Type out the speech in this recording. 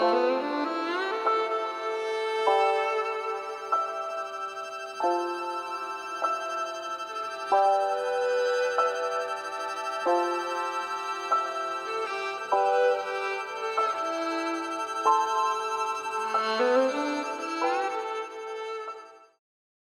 Música